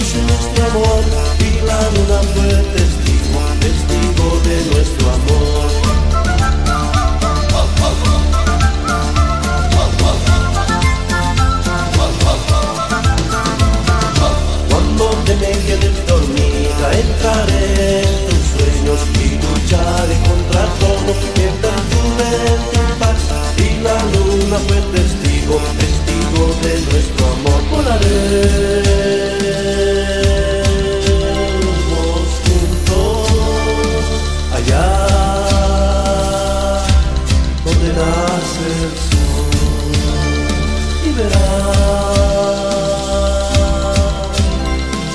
nuestro amor. volverá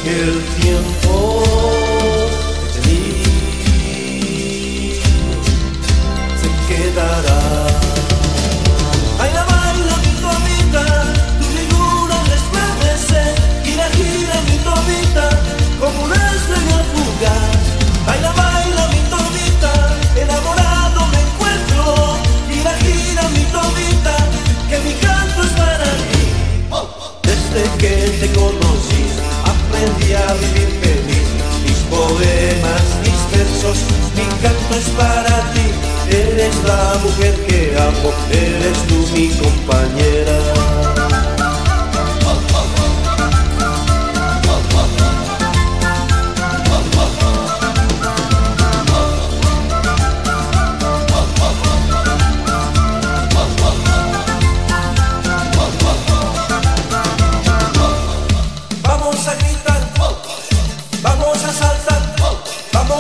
el tiempo.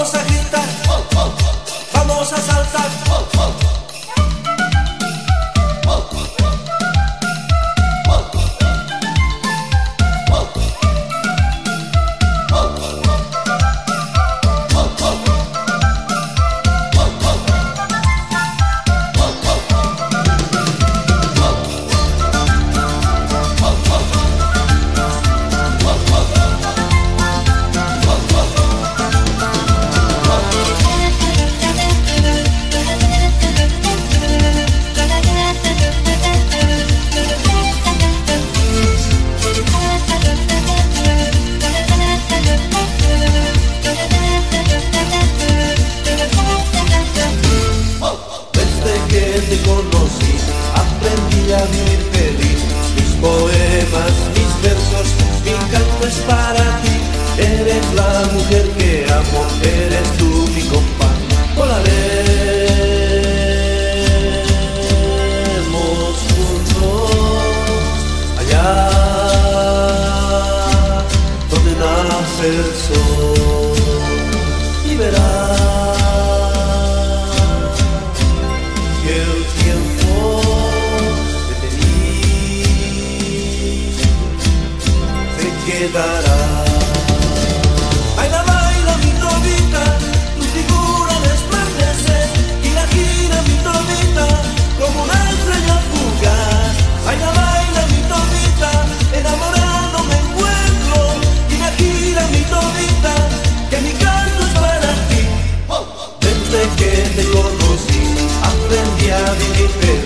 Vamos a Desde que te conocí, aprendí a vivir feliz. Mis poemas, mis versos, mi canto es para ti. Eres la mujer que amo. el sol y verás que el tiempo caminho